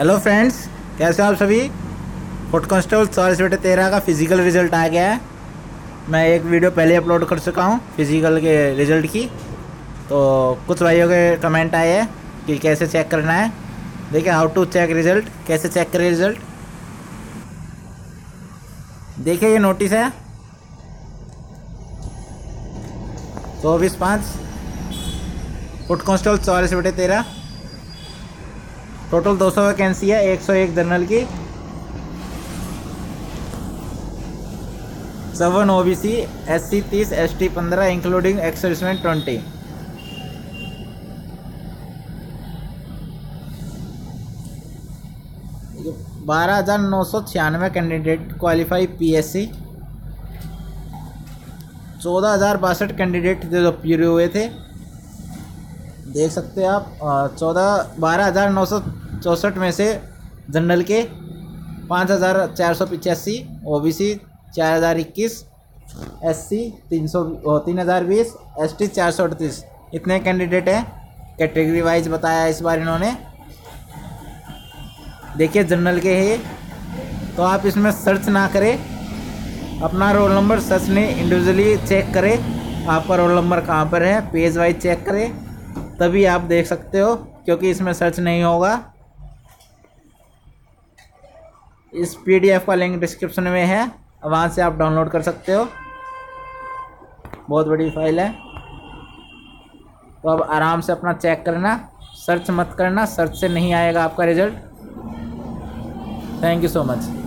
Hello friends कैसे हो आप सभी? फुट कांस्टेबल चौलीस बटे तेरह का फ़िज़िकल रिज़ल्ट आ गया है। मैं एक वीडियो पहले अपलोड कर चुका हूँ फ़िज़िकल के रिज़ल्ट की। तो कुछ भाइयों के कमेंट आए हैं कि कैसे चेक करना है। देखिए हाउ टू चेक रिज़ल्ट कैसे चेक करें रिज़ल्ट देखिए, ये नोटिस है। चौबीस पाँच। फुट कांस्टेबल चौवालीस बटे तेरह टोटल 200 वैकेंसी है 101 जनरल की। Seven O B C S C तीस एस टी पंद्रह, इंक्लूडिंग एक्सर्विसमेंट ट्वेंटी। बारह हज़ार नौ सौ छियानवे candidate qualify P S C चौदह हज़ार बासठ कैंडिडेट जो पूरे हुए थे। देख सकते हैं आप चौदह, बारह हज़ार नौ सौ चौंसठ में से जनरल के पाँच हज़ार चार सौ पिचासी ओ बी सी चार हज़ार इक्कीस एस सी तीन सौ तीन हज़ार बीस एस टी चार सौ अड़तीस। इतने कैंडिडेट हैं। कैटेगरी वाइज बताया इस बार इन्होंने। देखिए, जनरल के है। तो आप इसमें सर्च ना करें। अपना रोल नंबर सर्च नहीं इंडिविजुअली चेक करें। आपका रोल नंबर कहाँ पर है? पेज वाइज चेक करें। तभी आप देख सकते हो, क्योंकि इसमें सर्च नहीं होगा। इस पीडीएफ का लिंक डिस्क्रिप्शन में है, वहाँ से आप डाउनलोड कर सकते हो। बहुत बड़ी फ़ाइल है। तो अब आराम से अपना चेक करना, सर्च मत करना, सर्च से नहीं आएगा आपका result. Thank you so much